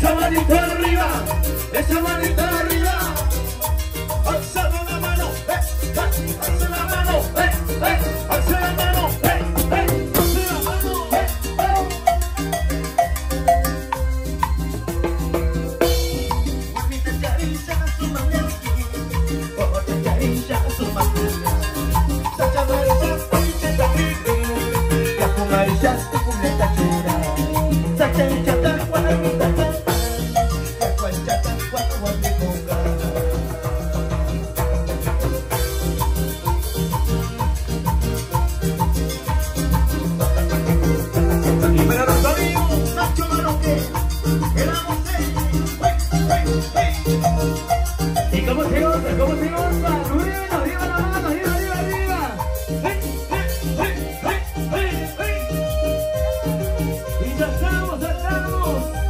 chavalito arriba. ¡Ya estamos, ya estamos!